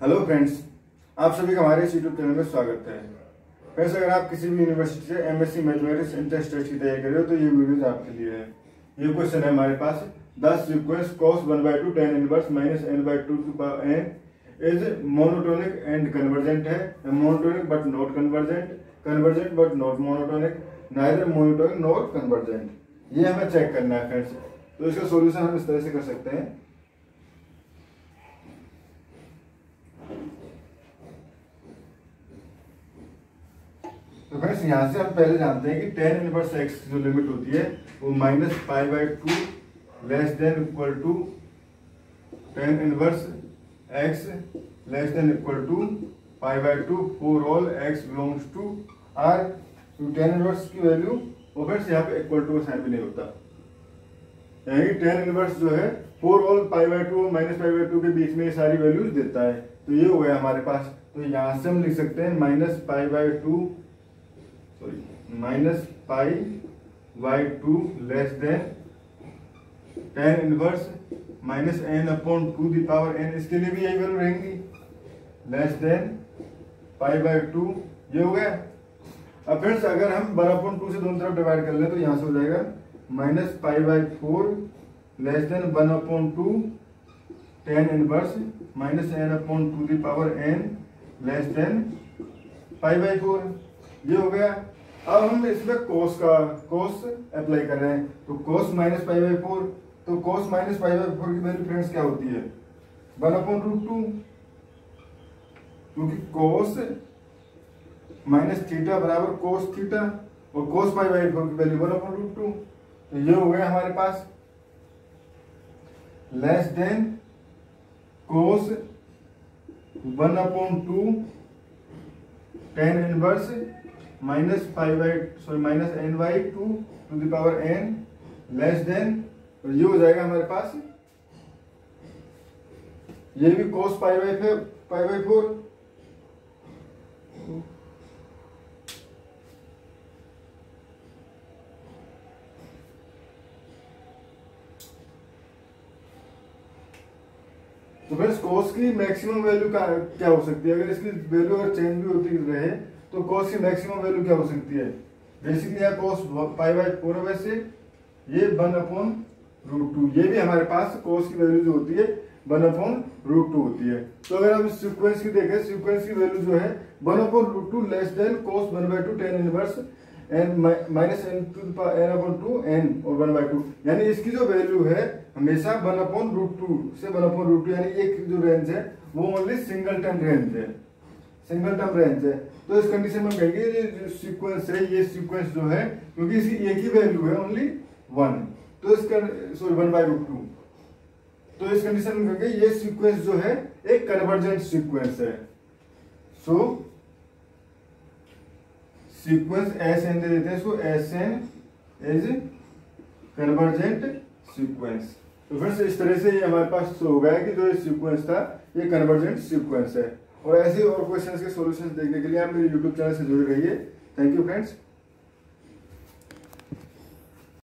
Hello friends आप सभी का हमारे इस यूट्यूब चैनल में स्वागत है। फ्रेंड्स अगर आप किसी भी यूनिवर्सिटी से एमएससी मैथमेटिक्स इंटरेस्ट की तैयारी कर रहे हो तो ये वीडियो आपके लिए है। ये क्वेश्चन है हमारे पास। दस sequence cos one by two tan inverse minus n by two two n is monotonic and convergent है। Monotonic but not convergent convergent but not monotonic neither monotonic not convergent ये हमें चेक करना है friends तो इसका solution हम इस तरह से कर सकते हैं। तो फ्रेंड्स यहाँ से हम पहले जानते हैं कि टेन इनवर्स एक्स जो लिमिट होती है, वो minus five by two less than equal to tan inverse x less than equal to five by two for all x belongs to R tan inverse की वैल्यू वो friends यहाँ पे equal to का sign भी नहीं होता। यानी ten inverse जो है for all five by two और माइनस फाइव बाई टू के बीच में ये सारी वैल्यूज़ देता है। तो ये हो गया हमारे पास। तो यहाँ से हम लिख सकते हैं minus five by two sorry minus pi by two less than tan inverse minus n upon two the power n इसके लिए भी यही वैल्यू रहेंगी। Less than pi by two ये हो गया। अब फ्रेंड्स अगर हम वन अपॉन टू से दोनों तरफ़ डिवाइड कर ले तो यहाँ से हो जाएगा। Minus pi by four less than one upon two tan inverse minus n upon two the power n less than pi by four ये हो गया। अब हम इसमें कोस का कोस अप्लाई कर रहे हैं। तो cos minus five by four तो cos minus five by four की वैल्यू फ्रेंड्स क्या होती है? वन अपॉन रूट टू क्योंकि कोस माइनस थीटा बराबर कोस थीटा और कोस फाइव बाई फोर की value one upon root two तो ये हो गया हमारे पास। Less than cos one upon two tan inverse minus five by sorry minus n by two two the power n less than और ये हो जाएगा हमारे पास, ये भी cos pi by five by four तो फ्रेंड्स कोस की मैक्सिमम वैल्यू क्या हो सकती है? अगर इसकी वैल्यू अगर चेंज भी होती रहे तो कॉस की मैक्सिमम वैल्यू क्या हो सकती है? बेसिकली यहाँ कॉस पाई बाई फोर वैसे ये वन अपॉन रूट टू ये भी हमारे पास कॉस की वैल्यू जो होती है वन अपॉन रूट टू होती है। तो अगर हम सीक्वेंस की देखें सीक्वेंस की वैल्यू जो है one upon root two less than cos one by two tan inverse n minus n two n upon two n और वन बाई टू यानी इसकी जो वैल्यू है, हमेशा वन अपॉन रूट टू से वन अपॉन रूट टू यानी एक जो रेंज है, वो ओनली सिंगल टर्म रेंज है। सिंगल टर्म रेंज है। तो इस कंडीशन में कहेंगे ये जो सीक्वेंस है, ये सीक्वेंस जो है, क्योंकि इसकी एक ही वैल्यू है ओनली वन तो इसका sorry one by root two तो इस कंडीशन में कहेंगे ये सीक्वेंस जो है, एक कन्वर्जेंट सीक्वेंस है। सो सीक्वेंस एस एन दे देते हैं, इसको S n is convergent sequence तो फिर से इस तरह से ये हमारे पास हो गया कि जो ये सीक्वेंस था, ये कन्वर्जेंट सीक्वेंस है। और ऐसे और क्वेश्चंस के सॉल्यूशंस देखने के लिए आप मेरे यूट्यूब चैनल से जुड़े रहिए। Thank you friends